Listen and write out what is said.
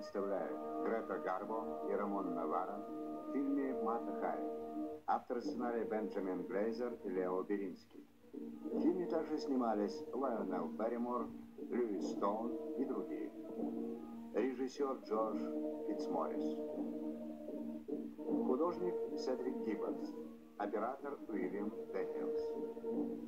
представляют Грета Гарбо и Рамон Навара в фильме «Мата Хари». Автор сценария Бенджамин Глейзер и Лео Беринский. В фильме также снимались Лайонел Берримор, Льюис Стоун и другие. Режиссер Джордж Фитцморрис. Художник Седрик Гиббонс. Оператор Уильям Дэниелс.